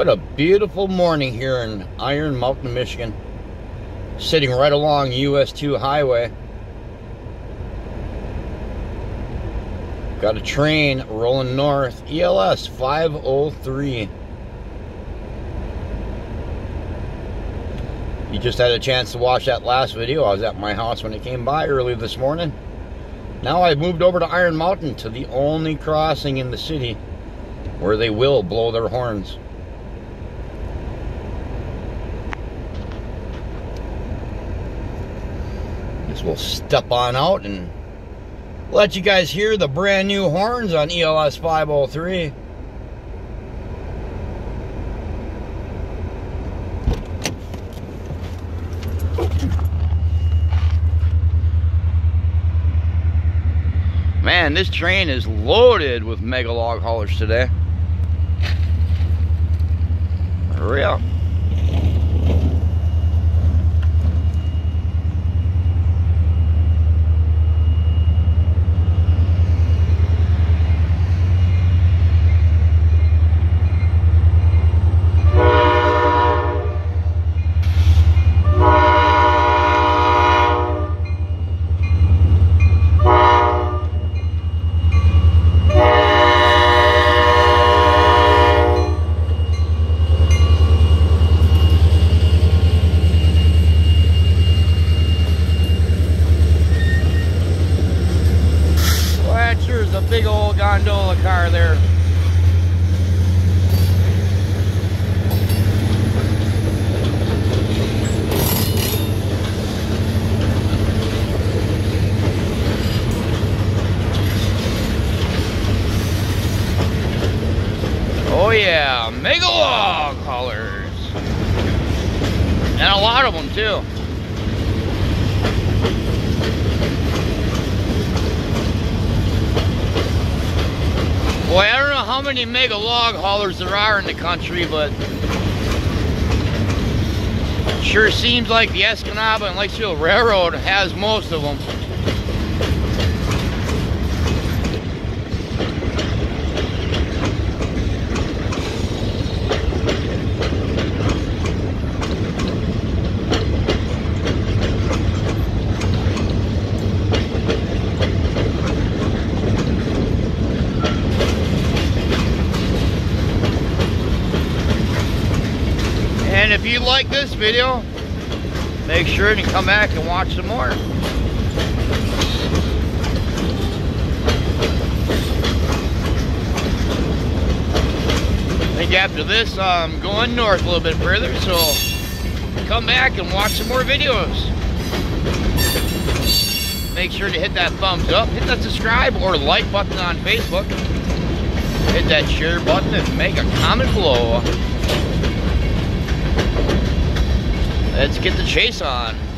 What a beautiful morning here in Iron Mountain, Michigan. Sitting right along US 2 highway. Got a train rolling north, ELS 503. You just had a chance to watch that last video. I was at my house when it came by early this morning. Now I've moved over to Iron Mountain to the only crossing in the city where they will blow their horns. Guess we'll step on out and let you guys hear the brand new horns on ELS 503. Man, this train is loaded with mega log haulers today. Hurry up. Big old gondola car there. Oh yeah, mega log haulers. And a lot of them too. Many mega log haulers there are in the country, but sure seems like the Escanaba and Lake Superior Railroad has most of them. And if you like this video, make sure to come back and watch some more. I think after this, I'm going north a little bit further, so come back and watch some more videos. Make sure to hit that thumbs up, hit that subscribe or like button on Facebook. Hit that share button and make a comment below. Let's get the chase on.